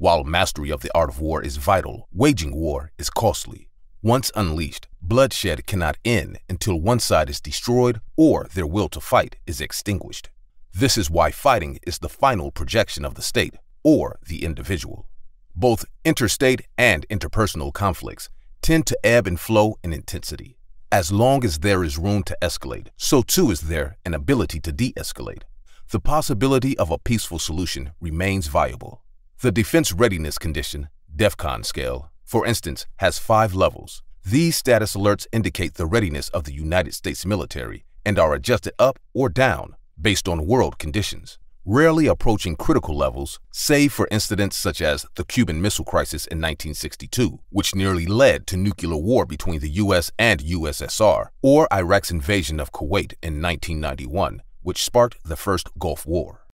While mastery of the art of war is vital, waging war is costly. Once unleashed, bloodshed cannot end until one side is destroyed or their will to fight is extinguished. This is why fighting is the final projection of the state or the individual. Both interstate and interpersonal conflicts tend to ebb and flow in intensity. As long as there is room to escalate, so too is there an ability to de escalate. The possibility of a peaceful solution remains viable. The Defense Readiness Condition, DEFCON scale, for instance, has five levels. These status alerts indicate the readiness of the United States military and are adjusted up or down based on world conditions rarely approaching critical levels, save for incidents such as the Cuban Missile Crisis in 1962, which nearly led to nuclear war between the US and USSR, or Iraq's invasion of Kuwait in 1991, which sparked the first Gulf War.